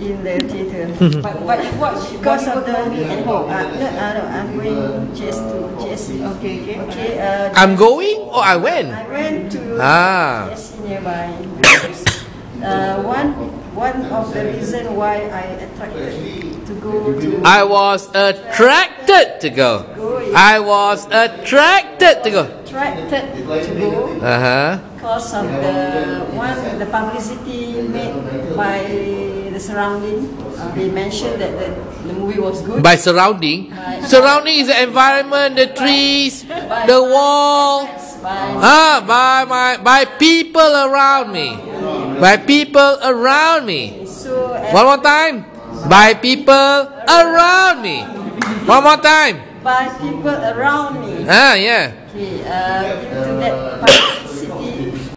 in the theatre. but but you watch because of the at home. Uh, no, uh, no, I'm going just to GSC. Okay, okay. Okay. Uh, I'm going or I went? I went to Ah. GSC nearby. uh, one one of the reason why I attracted to go to I was attracted to go. I was attracted to go. attracted to go Uh huh. because of the one the publicity made by the surrounding. Uh, they mentioned that the, the movie was good. By surrounding, surrounding is the environment, the trees, the wall. by Ah, by my by people around me, by people around me. so One more time. By people around me. One more time. by people around me. Ah, yeah. Okay, uh, to that